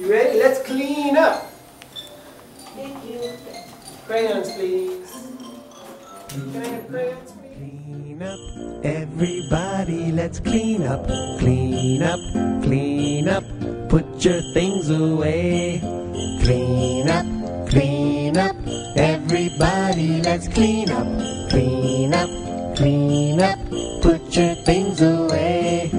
You ready? Let's clean up. Thank you. Crayons, please. Can I have crayons, please? Clean up, everybody, let's clean up, clean up, clean up, put your things away. Clean up, clean up, everybody, let's clean up, clean up, clean up, put your things away.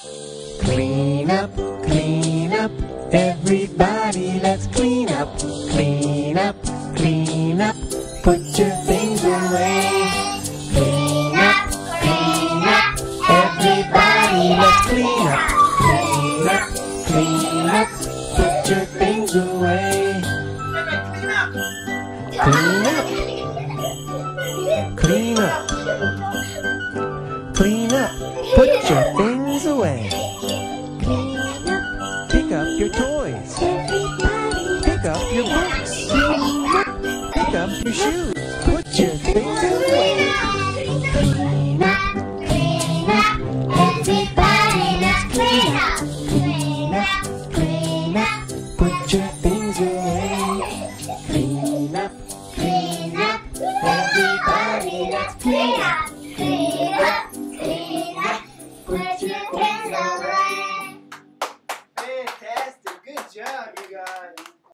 Clean up, clean up, everybody, let's clean up, clean up, clean up, put your things away. Clean up, clean up, everybody, let's clean up, clean up, clean up, put your things away. Clean up, things away. Pick up your toys. Pick up your books. Pick up your shoes. Put your things away. Clean up, clean up, everybody, clean up. Clean up, Clean up, put your things away. Clean up. Fantastic. Good job, you guys.